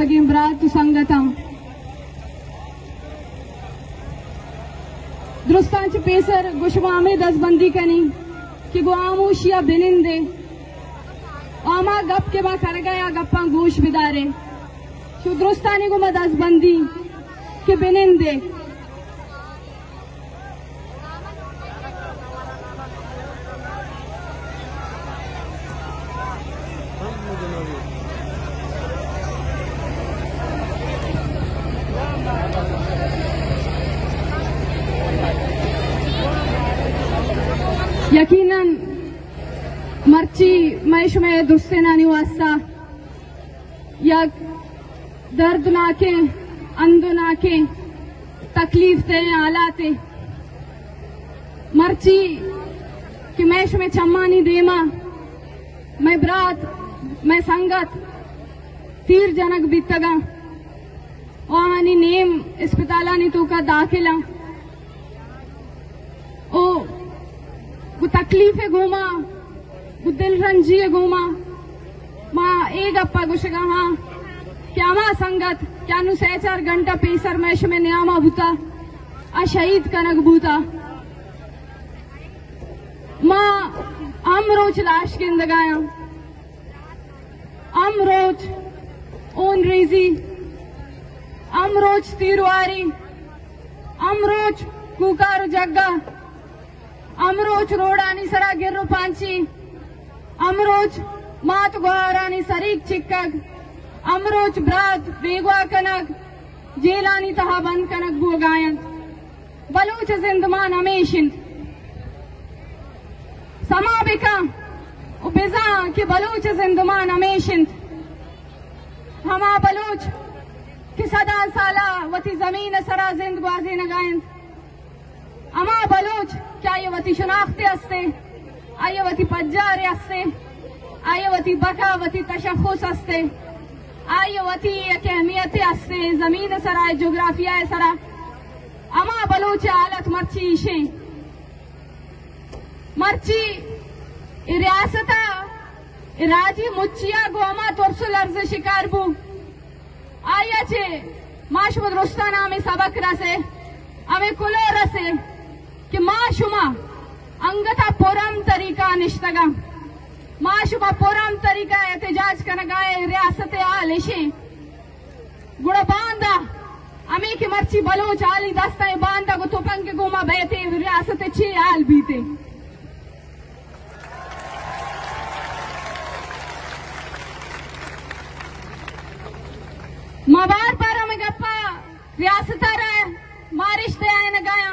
pagim bratu sangata दुरुस्तांच पेसर, गुशवामे दसबंदी कनी कि गो आमोशिया बिनिंदे आमा गप के बा कर गया, गप्पा गोश बिदारे। शु दुरुस्तानी गो मैं दसबंदी के बिनिंदे यकीनन मर्ची मैश में दुस्से नानी वास्ता या दर्द नाके के तकलीफ़ ते आलाते मर्ची कि मैश में चम्मानी देमा। मैं बरात, मैं संगत, तीर जनक बितगा वहानी नेम अस्पतालानी तो का दाखिला। ओ, वो तकलीफे घूमा, वो दिल रंजिए घूमा। माँ, एक अप्पा गुशगा हाँ क्या माँ संगत? क्या नु सह चार घंटा पेसर मैश में न्यामा भूता आ शहीद कनक भूता। माँ, हम रोज लाश के इंदगाया हम रोज ओन रेजी, हम रोज तीरवारी हम रोज कुकार जग्गा, हम अमरोज रोडानी सरा गिर्रो पांची हम अमरोज मात ग्वारानी सरीक चिक्कग। अमरोज ब्रात बेगवा कनक, जेलानी तहा बंद कनक बो गायन। बलूच जिंदमान हमेशिन समा बिका उबिजा कि बलूच जिंदमान हमेशिन हमा बलूच, कि सदा साला वती ज़मीन सरा जिंद ग्वाजी नगायन अमा बलूच, क्या ये वती शनाख्ते असते आए वती पज्जारे असते आए वती बका, वती तशखुस असते आए वती एक अहमियत असते, ज़मीन सरा जोग्राफिया सरा। अमा बलूच हालत मर्ची इशे। मर्ची रियासता राज़ी मुच्चिया गोमा तुरसुल अर्ज़ शिकार बू। आया छे, माशमुद रुस्ताना में सबक रसे हमें कुलो रसे, कि माशुमा, अंगता पुरम तरीका निश्तगा। माशुमा पुरम तरीका एहतजाज कनगाए रियासत आलिशे गुड़ बांदा अमी की मर्ची बलोच आली दस्ता बांदा को तुपंग के गुमा बैठे, रियासत छे आल बीते। मवार पर हमें गप्पा, रियासत रहे मारिश दे आए न गाया,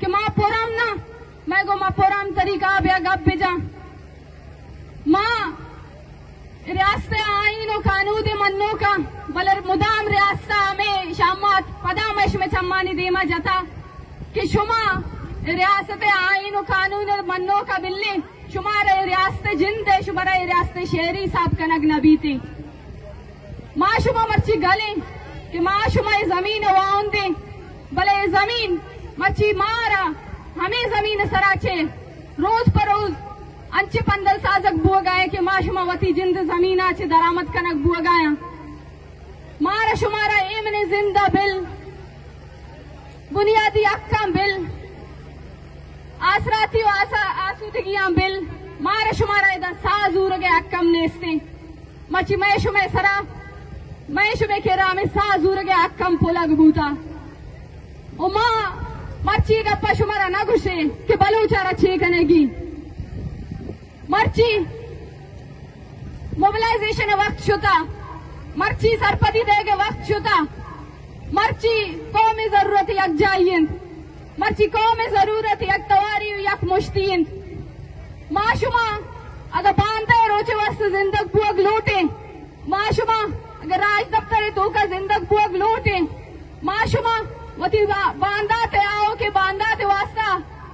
कि माँ पुरम ना, मैं गो माँ पुरम तरीका बिया गप बिजा माँ रियासत कानून मन्नो का बलर मुदाम रियासत में शामत पदामश में चम्मानी देमा जाता कि शुमा रियासत आईनो कानून और मन्नो का बिल्ली शुमार रियासत जिंद शुमार रियासत शहरी साहब कनक नबी थी माशुमा मर्ची गले कि माशुमा ये ज़मीन वाउन दे भले ये ज़मीन मच्छी मारा हमें ज़मीन सराचे रोज पर रोज कि माशुमा वती जिंद ज़मीन आचे दरामद कनक बुआ गाया। मारा शुमारा एमने ज़िंदा बिल। बुनियादी अक्कम बिल। आसराती आसा आसूदगियाँ बिल। मारा शुमारा इधर साजूर के अक्कम नेस्ते। मची मैं शुमे सरा। मैं शुमे के रामे साजूर के अक्कम पुलग बूता। उमा मर्ची गप्पा शुमारा ना घुसे, के बलूचारा छे मर्ची मोबिलाइजेशन वक्त शुता मर्ची सरपदी देगे वक्त शुता मर्ची कौमी ज़रूरत यक जाइन मर्ची कौमी ज़रूरत यक तवारी यक मुश्तीन माशुमा अगर बांधे रोचे वस्त जिंदग बुअग लूटे माशुमा अगर राज दफ्तर तो का जिंदग बुअग लूटे माशुमा वती बा- बांदा ते आओ के वास्ता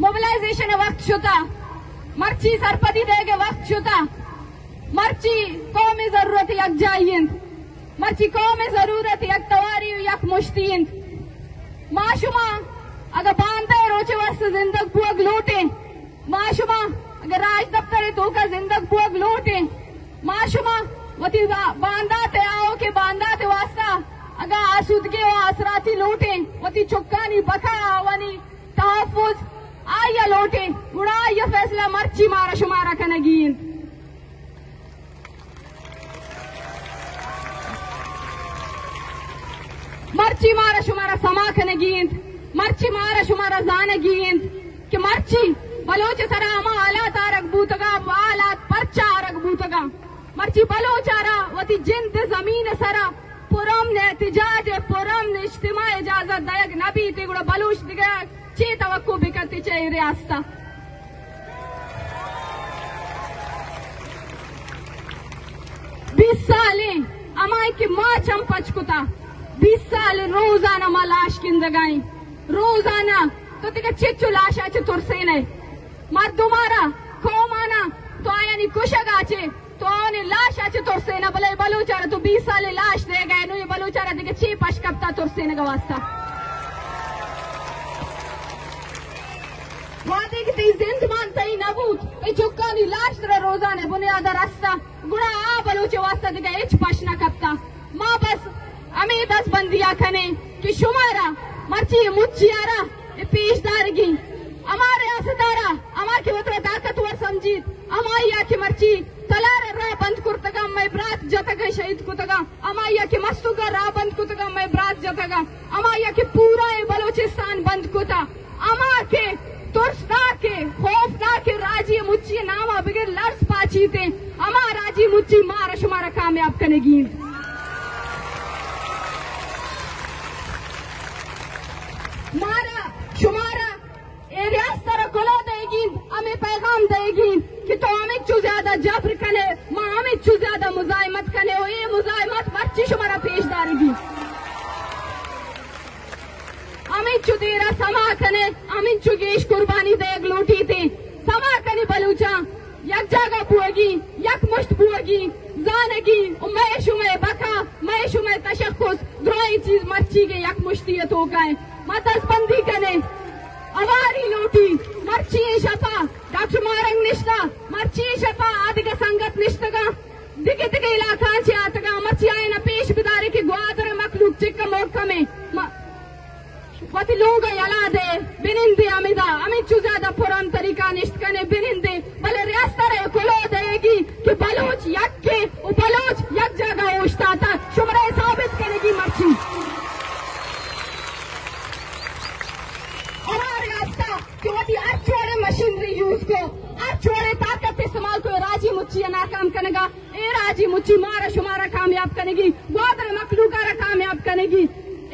मोबिलाइजेशन वक्त शुता मर्ची सरपदी देगे वक्त शुता मर्ची कौमी ज़रूरत यक जाइंद मर्ची कौमी ज़रूरत यक तवारी यक मुश्तींद माशुमा अगर बांधे रोचे वास्ते जिंदग बुअग लूटे माशुमा अगर राज दफ्तर तो का जिंदग बुअग लूटे माशुमा वती बांधा आओ के बांधा वास्ता अगर आसूदगे व आसराती लूटे वती चुक्कानी बका वनी तहफुज आया लोटे गुड़ा ये फैसला, मर्ची मारा, शुमारा कनगीन मर्ची मारा, शुमारा समा कनगीन मर्ची मारा, शुमारा जानगीन कि मर्ची, बलोच सरा अमा आलात आरक बूतगा आलात परचा आरक बूतगा। मर्ची बलोचारा वती जिंद ज़मीन सरा। पुरम ने तिजाज, पुरम ने इज्तिमा इजाज़त दयक नबी तिगुड़ बलूच दिगा ची तवक्कु बिकती चे रियास्ता बीस साले अमाई की माँ चंपचकुता बीस साल रोज़ाना माँ लाश किंदगाई रोज़ाना तो तिका चिच्चू लाशाचे तुरसेने मार दुमारा खोमाना तो आयानी कुशगाचे तो आने लाशाचे तुरसेना भले बलूचारा तो बीस साले लाश दे गए नु ये बलूचारा दिके ची पशकप्ता तुरसेने का वास्ता वादे की ती जिंद मानता ही नबूत ते चुक्कानी लाश तेरा रोजाने बुनियादा रास्ता। गुड़ा आ बलूचे वास्ता दिगा एच पशना कप्ता माँ बस अमी दस बंदिया खने कि शुमारा, मर्ची मुच्चियारा ये पेशदारगी हमारे असदारा अमा की वत्र ताकतवर समजीत अमाया की मर्ची, तलार रा बंद कुर्तगा मैं ब्रात जतगा शहीद कुतगा अमाया की मस्तुगा रा बंद कुतगा मैं ब्रात जतगा अमाया की पूरा ये बलूचिस्तान बंद कुता अमा के तुरसना के खौफना के मुच्ची नामा बगैर लर्स पाची थे अमा राज़ी मुच्ची मारा शुमारा कामयाब कनेगी मारा शुमारा एरियास तरह गुलो देगी हमें पैगाम देगी कि तो हमें चु ज़्यादा जबर कने माँ हमें चु ज़्यादा मुजाहिमत कने हो ये मुजाहिमत बच्ची शुमारा पेशदारगी अमित चुदेरा समा कने अमित चुगेश कुर्बानी देग लूटी थे बलूचा यक जागा बुएगी यक मुश्त बुएगी जानगी मैं शुमे बका मैं शुमे तशखुस द्रोई चीज़ मर्ची के यक मुश्तियत हो गए मतस बंदी कने अवारी लूटी मर्ची शपा डॉक्टर मारंग निष्ठा मर्ची शपा आदिग संगत निष्ठगा दिगे दिगे इलाका चे आतगा न पेश बिदारे के में चुजादा पुरम तरीका निष्कने बिनिंदे भले रियास्ता रे कुलो देगी कि बलोच यक्के उ बलोच यक जगह उष्टा था शुमरे साबित करेगी मर्ची हमारे रास्ता कि वति अच्छोड़े मशीनरी यूज़ को अच्छोड़े ताकत इस्तेमाल को राज़ी मुच्ची नाकाम करेगा ए राज़ी मुच्ची मारा शुमारा कामयाब करेगी ग्वादर मखलूकारा कामयाब करेगी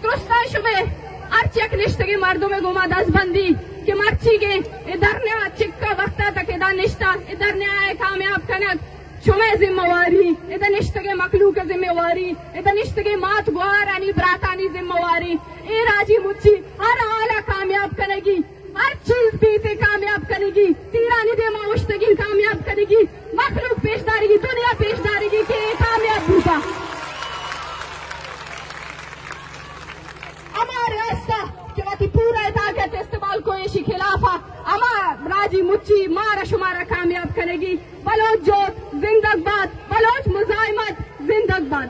गुत्रुस्ता शुबे अर्चक निष्ठगे मर्दों में गुमा दस बंदी। कि मर्ची के इधर ने चिक्का वक्ता तक, इधर निष्ठा, इधर ने आए कामयाब कनक। शुमे जिम्मेवारी, इधर निष्ठगे मखलू के जिम्मेवारी, इधर निष्ठगे मात गुआरानी ब्रातानी जिम्मेवारी। ए राज़ी मुच्छी हर आला कामयाब करेगी हर चीज़ बीते कामयाब करेगी तीरानी दे माउश्तगी कामयाब करेगी मखलूक पेशदारी की, दुनिया पेशदारी की, के कामयाब भूपा हमारे रास्ता कि वती पूरा ताकत इस्तेमाल को इसी खिलाफा अमा राज़ी मुच्ची मारा शुमारा कामयाब करेगी। बलोच जोत जिंदगबाद बलोच मुजाहिमत जिंदगबाद